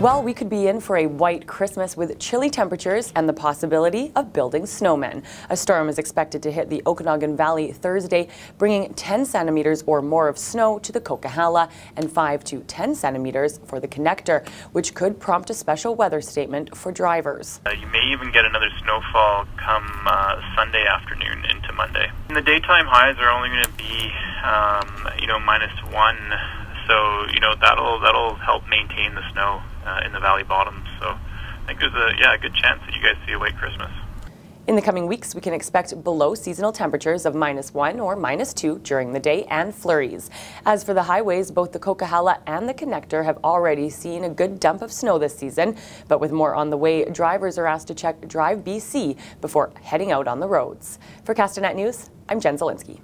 Well, we could be in for a white Christmas with chilly temperatures and the possibility of building snowmen. A storm is expected to hit the Okanagan Valley Thursday, bringing 10 centimeters or more of snow to the Coquihalla and 5 to 10 centimeters for the connector, which could prompt a special weather statement for drivers. Uh, you may even get another snowfall come uh, Sunday afternoon into Monday. And the daytime highs are only going to be, um, you know, minus one so you know that'll that'll help maintain the snow uh, in the valley bottoms. So I think there's a yeah a good chance that you guys see a white Christmas. In the coming weeks, we can expect below seasonal temperatures of minus one or minus two during the day and flurries. As for the highways, both the Coquihalla and the connector have already seen a good dump of snow this season. But with more on the way, drivers are asked to check Drive BC before heading out on the roads. For Castanet News, I'm Jen Zielinski.